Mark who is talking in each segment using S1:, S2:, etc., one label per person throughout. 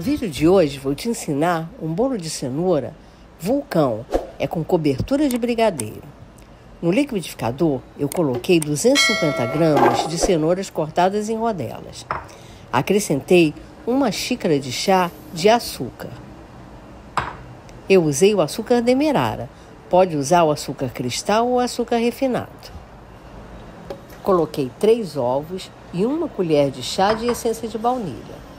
S1: No vídeo de hoje vou te ensinar um bolo de cenoura vulcão, é com cobertura de brigadeiro. No liquidificador eu coloquei 250 gramas de cenouras cortadas em rodelas. Acrescentei uma xícara de chá de açúcar. Eu usei o açúcar demerara, pode usar o açúcar cristal ou açúcar refinado. Coloquei três ovos e uma colher de chá de essência de baunilha.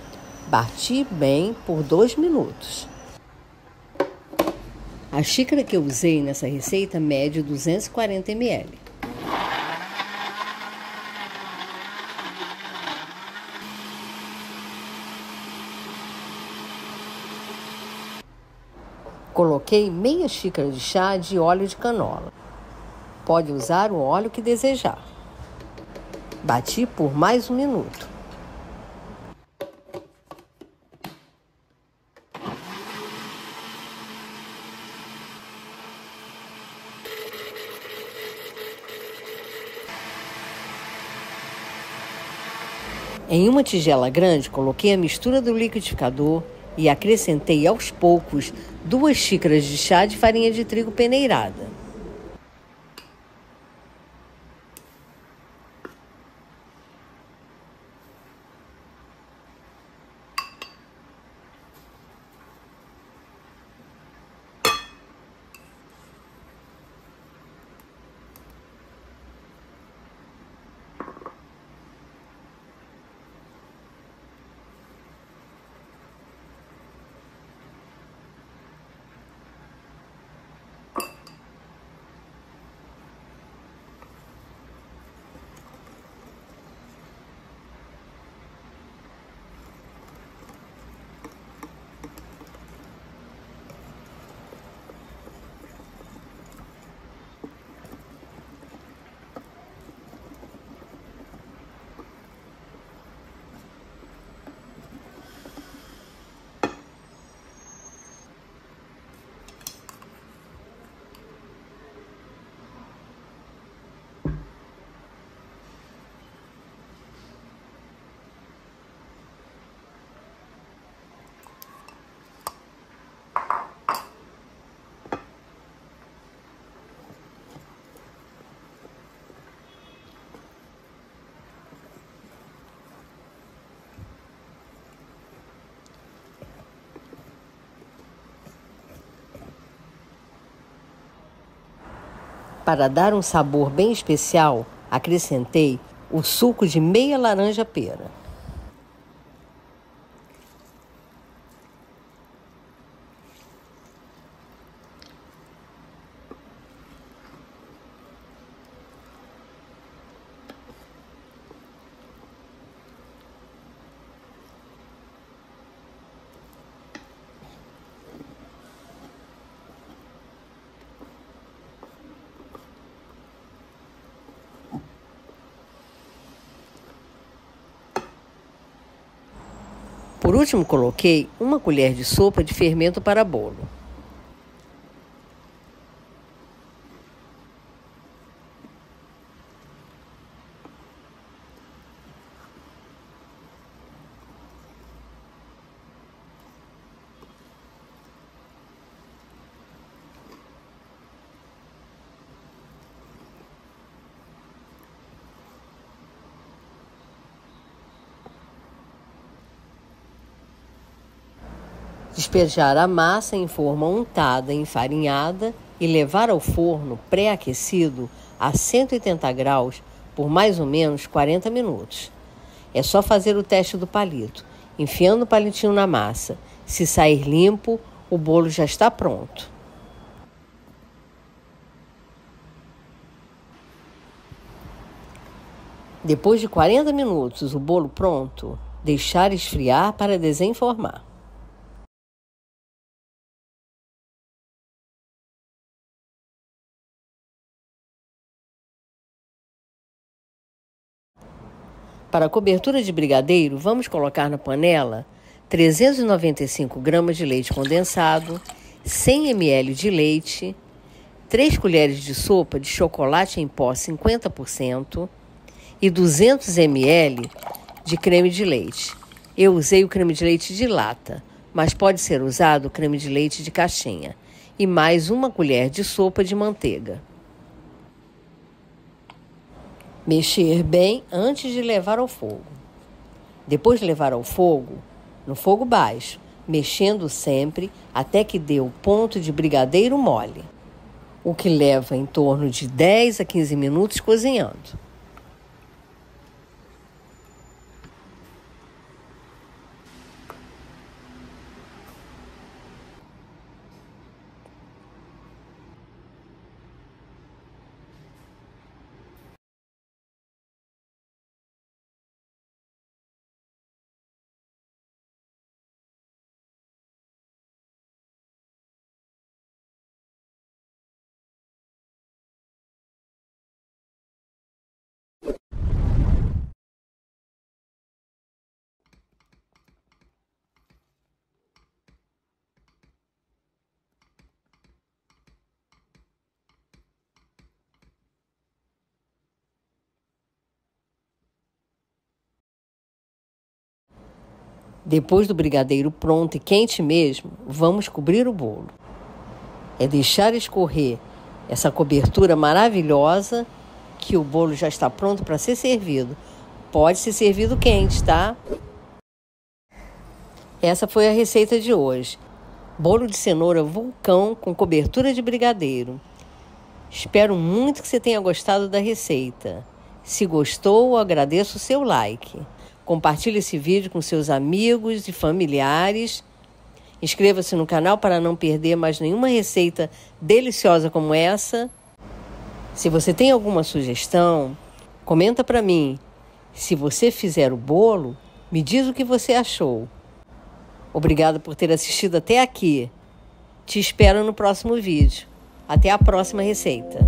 S1: Bati bem por dois minutos. A xícara que eu usei nessa receita mede 240 ml. Coloquei meia xícara de chá de óleo de canola. Pode usar o óleo que desejar. Bati por mais um minuto. Em uma tigela grande, coloquei a mistura do liquidificador e acrescentei aos poucos duas xícaras de chá de farinha de trigo peneirada. Para dar um sabor bem especial, acrescentei o suco de meia laranja pera. Por último, coloquei uma colher de sopa de fermento para bolo. Despejar a massa em forma untada, enfarinhada e levar ao forno pré-aquecido a 180 graus por mais ou menos 40 minutos. É só fazer o teste do palito, enfiando o palitinho na massa. Se sair limpo, o bolo já está pronto. Depois de 40 minutos, o bolo pronto, deixar esfriar para desenformar. Para a cobertura de brigadeiro, vamos colocar na panela 395 gramas de leite condensado, 100 ml de leite, 3 colheres de sopa de chocolate em pó 50% e 200 ml de creme de leite. Eu usei o creme de leite de lata. mas pode ser usado creme de leite de caixinha e mais uma colher de sopa de manteiga. Mexer bem antes de levar ao fogo. Depois de levar ao fogo, no fogo baixo, mexendo sempre até que dê o ponto de brigadeiro mole, o que leva em torno de 10 a 15 minutos cozinhando. Depois do brigadeiro pronto e quente mesmo, vamos cobrir o bolo. É deixar escorrer essa cobertura maravilhosa que o bolo já está pronto para ser servido. Pode ser servido quente, tá? Essa foi a receita de hoje. Bolo de cenoura vulcão com cobertura de brigadeiro. Espero muito que você tenha gostado da receita. Se gostou, agradeço o seu like. Compartilhe esse vídeo com seus amigos e familiares. Inscreva-se no canal para não perder mais nenhuma receita deliciosa como essa. Se você tem alguma sugestão, comenta para mim. Se você fizer o bolo, me diz o que você achou. Obrigada por ter assistido até aqui. Te espero no próximo vídeo. Até a próxima receita.